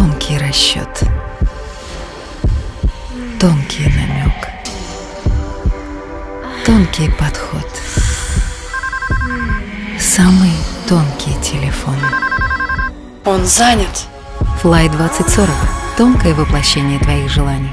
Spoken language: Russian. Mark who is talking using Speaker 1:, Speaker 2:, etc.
Speaker 1: Тонкий расчет. Тонкий намек. Тонкий подход. Самый тонкий телефон.
Speaker 2: Он занят.
Speaker 1: Fly 2040. Тонкое воплощение твоих желаний.